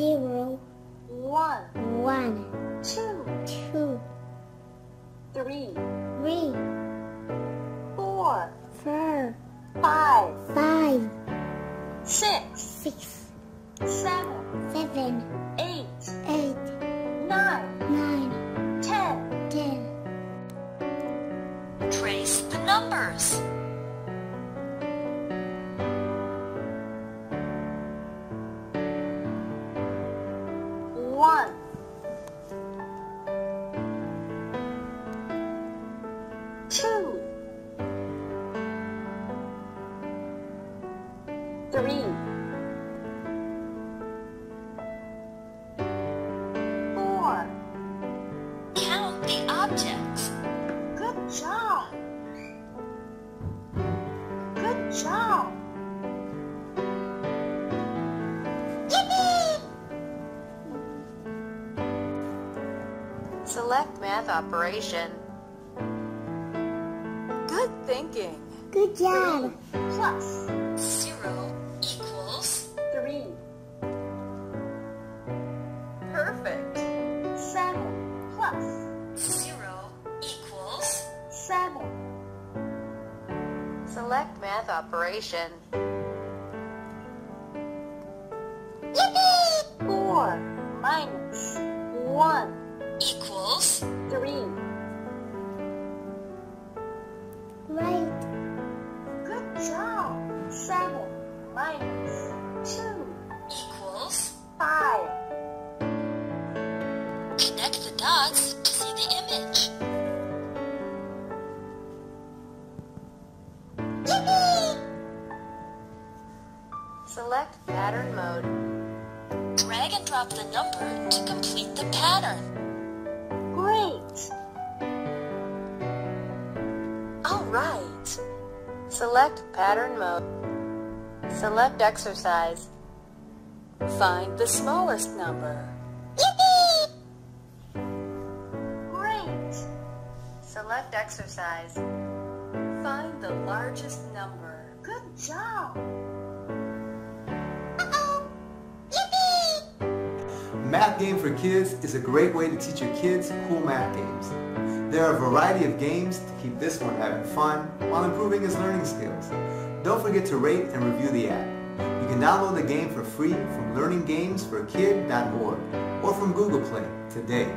zero, one, one, two, two, three, three, four, four, five, five, six, six, seven, seven, eight, eight, nine, nine, ten. ten. Trace the numbers. Two, three, four. Count the objects. Good job. Good job. Select math operation. Good thinking. Good job. Plus Zero equals three, Perfect. seven plus zero equals seven. Select math operation. Yippee! Four minus one, equals three. Good. Seven minus two, equals. five. Connect the dots to see the image. Select pattern mode. Drag and drop the number to complete the pattern. Great. All right. Select pattern mode. Select exercise. Find the smallest number. Yippee! Great. Select exercise. Find the largest number. Good job. Oh! Yay! Math Game for Kids is a great way to teach your kids cool math games. There are a variety of games to keep this one having fun while improving his learning skills. Don't forget to rate and review the app. You can download the game for free from learninggamesforkid.org or from Google Play today.